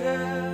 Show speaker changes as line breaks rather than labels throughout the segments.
winter.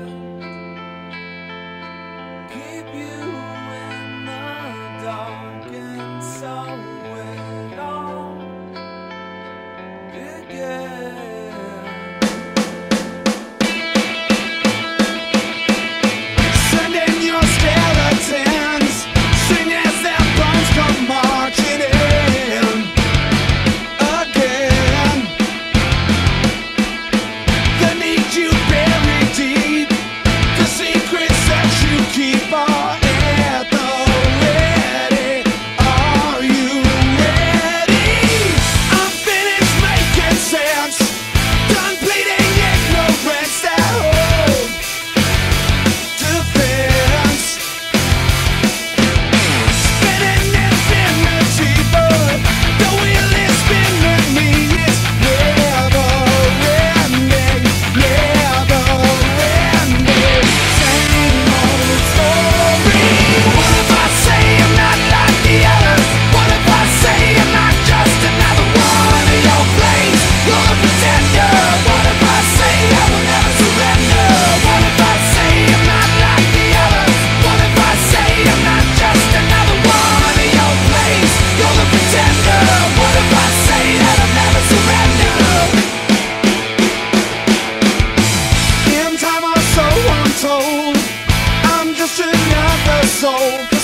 soul.